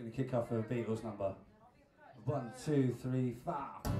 Gonna kick off with a Beatles number. One, two, three, five.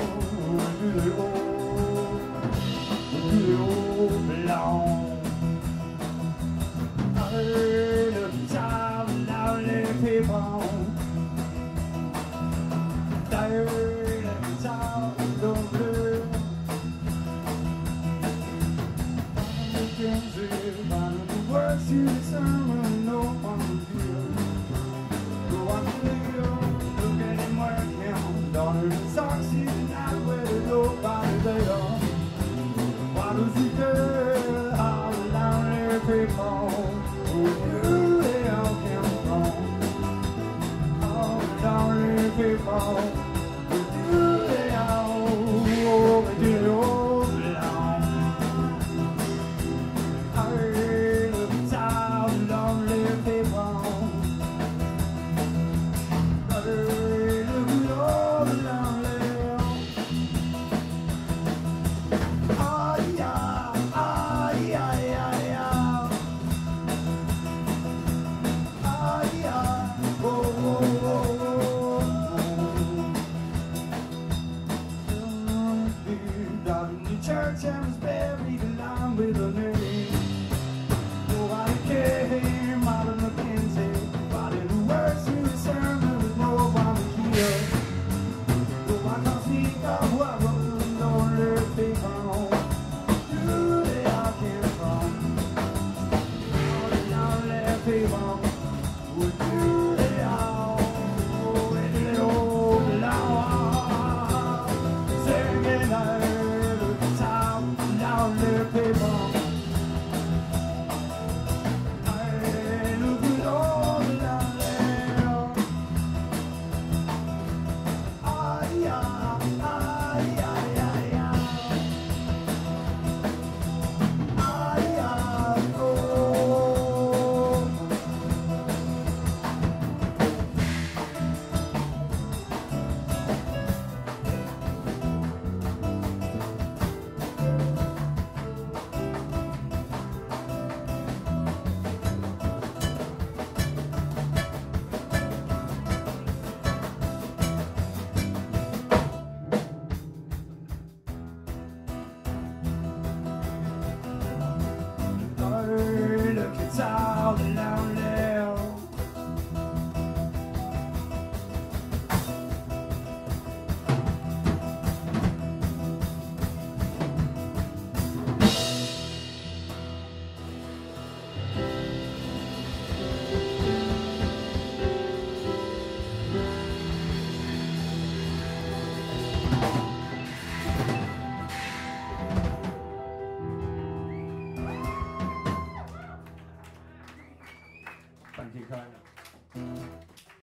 summer. church I was buried along with a nurse. Okay.